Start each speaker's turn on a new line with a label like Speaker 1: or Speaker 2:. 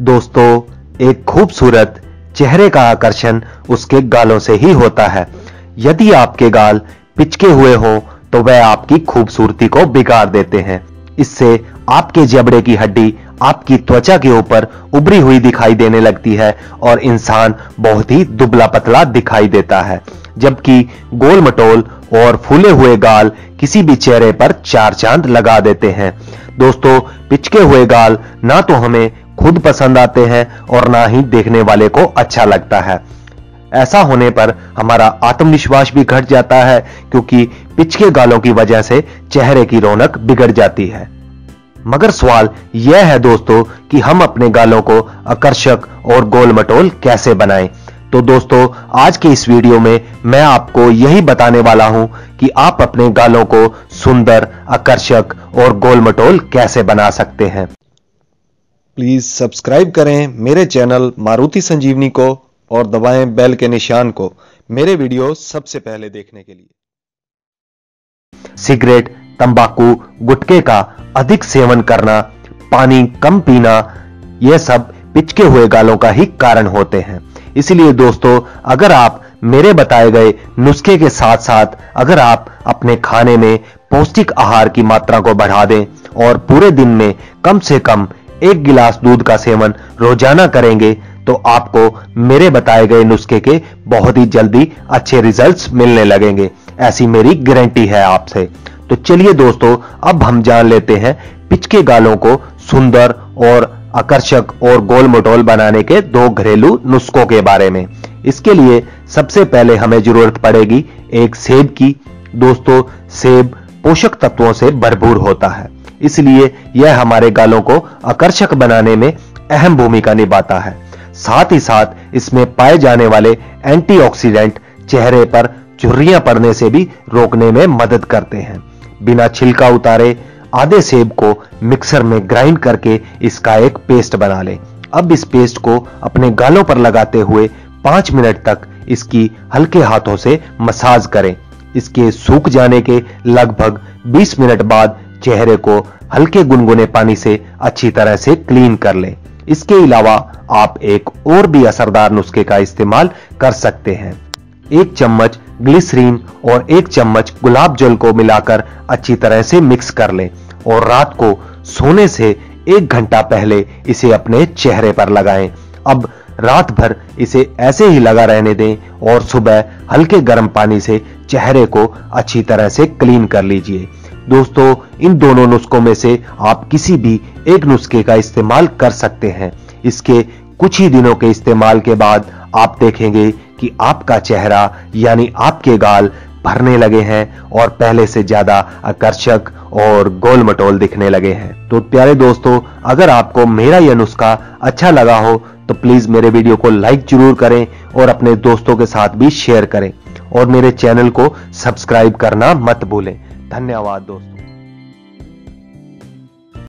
Speaker 1: दोस्तों, एक खूबसूरत चेहरे का आकर्षण उसके गालों से ही होता है। यदि आपके गाल पिचके हुए हो तो वह आपकी खूबसूरती को बिगाड़ देते हैं। इससे आपके जबड़े की हड्डी आपकी त्वचा के ऊपर उभरी हुई दिखाई देने लगती है और इंसान बहुत ही दुबला पतला दिखाई देता है, जबकि गोल मटोल और फूले हुए गाल किसी भी चेहरे पर चार चाँद लगा देते हैं। दोस्तों, पिचके हुए गाल ना तो हमें खुद पसंद आते हैं और ना ही देखने वाले को अच्छा लगता है। ऐसा होने पर हमारा आत्मविश्वास भी घट जाता है, क्योंकि पिचके गालों की वजह से चेहरे की रौनक बिगड़ जाती है। मगर सवाल यह है दोस्तों कि हम अपने गालों को आकर्षक और गोल मटोल कैसे बनाएँ? तो दोस्तों, आज के इस वीडियो में मैं आपको यही बताने वाला हूँ कि आप अपने गालों को सुंदर, आकर्षक और गोल मटोल कैसे बना सकते हैं। प्लीज़ सब्सक्राइब करें मेरे चैनल मारुति संजीवनी को और दबाएँ बेल के निशान को मेरे वीडियो सबसे पहले देखने के लिए। सिगरेट, तंबाकू गुटखे का अधिक सेवन करना, पानी कम पीना यह सब पिचके हुए गालों का ही कारण होते हैं। इसलिए दोस्तों, अगर आप मेरे बताए गए नुस्खे के साथ साथ अगर आप अपने खाने में पौष्टिक आहार की मात्रा को बढ़ा दें और पूरे दिन में कम से कम एक गिलास दूध का सेवन रोज़ाना करेंगे तो आपको मेरे बताए गए नुस्खे के बहुत ही जल्दी अच्छे रिजल्ट्स मिलने लगेंगे। ऐसी मेरी गारंटी है आपसे। तो चलिए दोस्तों, अब हम जान लेते हैं पिचके गालों को सुंदर और आकर्षक और गोल मटोल बनाने के दो घरेलू नुस्खों के बारे में। इसके लिए सबसे पहले हमें ज़रूरत पड़ेगी एक सेब की। दोस्तों, सेब पोषक तत्वों से भरपूर होता है। इसलिए यह हमारे गालों को आकर्षक बनाने में अहम भूमिका निभाता है। साथ ही साथ इसमें पाए जाने वाले एंटीऑक्सीडेंट चेहरे पर झुर्रियाँ पड़ने से भी रोकने में मदद करते हैं। बिना छिलका उतारे आधे सेब को मिक्सर में ग्राइंड करके इसका एक पेस्ट बना लें। अब इस पेस्ट को अपने गालों पर लगाते हुए पाँच मिनट तक इसकी हल्के हाथों से मसाज करें। इसके सूख जाने के लगभग 20 मिनट बाद चेहरे को हल्के गुनगुने पानी से अच्छी तरह से क्लीन कर लें। इसके अलावा आप एक और भी असरदार नुस्खे का इस्तेमाल कर सकते हैं। एक चम्मच ग्लिसरीन और एक चम्मच गुलाब जल को मिलाकर अच्छी तरह से मिक्स कर लें और रात को सोने से एक घंटा पहले इसे अपने चेहरे पर लगाएँ। अब रात भर इसे ऐसे ही लगा रहने दें और सुबह हल्के गर्म पानी से चेहरे को अच्छी तरह से क्लीन कर लीजिए। दोस्तों, इन दोनों नुस्खों में से आप किसी भी एक नुस्खे का इस्तेमाल कर सकते हैं। इसके कुछ ही दिनों के इस्तेमाल के बाद आप देखेंगे कि आपका चेहरा, यानी आपके गाल, भरने लगे हैं और पहले से ज़्यादा आकर्षक और गोल मटोल दिखने लगे हैं। तो प्यारे दोस्तों, अगर आपको मेरा यह नुस्खा अच्छा लगा हो तो प्लीज़ मेरे वीडियो को लाइक ज़रूर करें और अपने दोस्तों के साथ भी शेयर करें। और मेरे चैनल को सब्सक्राइब करना मत भूलें। धन्यवाद दोस्तों।